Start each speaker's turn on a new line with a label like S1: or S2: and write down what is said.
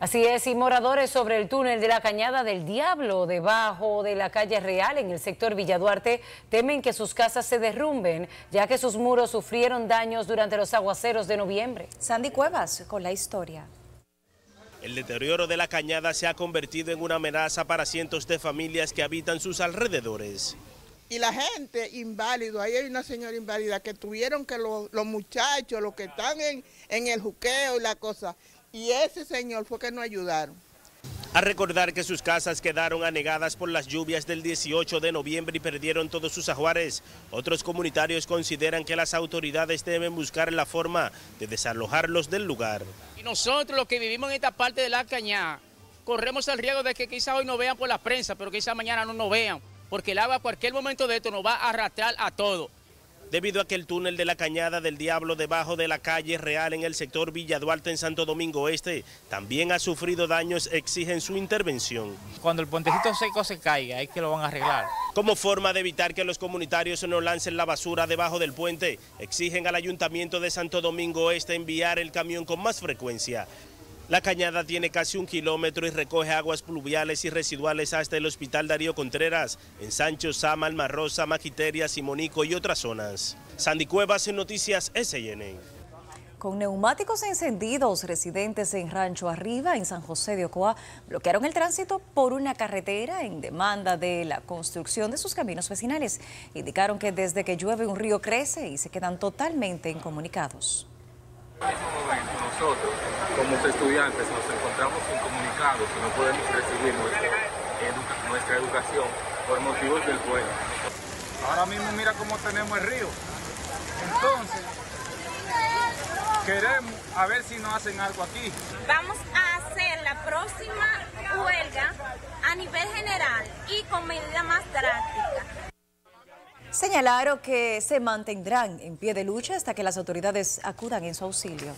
S1: Así es, y moradores sobre el túnel de la Cañada del Diablo, debajo de la calle Real, en el sector Villaduarte, temen que sus casas se derrumben, ya que sus muros sufrieron daños durante los aguaceros de noviembre.
S2: Sandy Cuevas con la historia.
S3: El deterioro de la cañada se ha convertido en una amenaza para cientos de familias que habitan sus alrededores.
S4: Y la gente inválido, ahí hay una señora inválida que tuvieron que los, muchachos, los que están en, en el juqueo y la cosa, y ese señor fue que nos ayudaron.
S3: A recordar que sus casas quedaron anegadas por las lluvias del 18 de noviembre y perdieron todos sus ajuares, otros comunitarios consideran que las autoridades deben buscar la forma de desalojarlos del lugar.
S5: Y nosotros los que vivimos en esta parte de la cañada, corremos el riesgo de que quizás hoy nos vean por la prensa, pero quizás mañana no nos vean, porque el agua a cualquier momento de esto nos va a arrastrar a todo
S3: debido a que el túnel de la Cañada del Diablo debajo de la calle Real en el sector Villa Duarte en Santo Domingo Este también ha sufrido daños, exigen su intervención.
S6: Cuando el puentecito seco se caiga, es que lo van a arreglar.
S3: Como forma de evitar que los comunitarios no lancen la basura debajo del puente, exigen al Ayuntamiento de Santo Domingo Este enviar el camión con más frecuencia. La cañada tiene casi un kilómetro y recoge aguas pluviales y residuales hasta el Hospital Darío Contreras, en Sancho, Sama, Almarrosa, Maquiteria, Simonico y otras zonas. Sandy Cuevas en Noticias SN.
S2: Con neumáticos encendidos, residentes en Rancho Arriba, en San José de Ocoa, bloquearon el tránsito por una carretera en demanda de la construcción de sus caminos vecinales. Indicaron que desde que llueve un río crece y se quedan totalmente incomunicados.
S7: En este momento nosotros, como estudiantes, nos encontramos incomunicados y no podemos recibir nuestra, educación por motivos del pueblo.
S8: Ahora mismo mira cómo tenemos el río. Entonces, queremos a ver si nos hacen algo aquí.
S9: Vamos a hacer la próxima huelga a nivel general y con medidas más drásticas.
S2: Señalaron que se mantendrán en pie de lucha hasta que las autoridades acudan en su auxilio.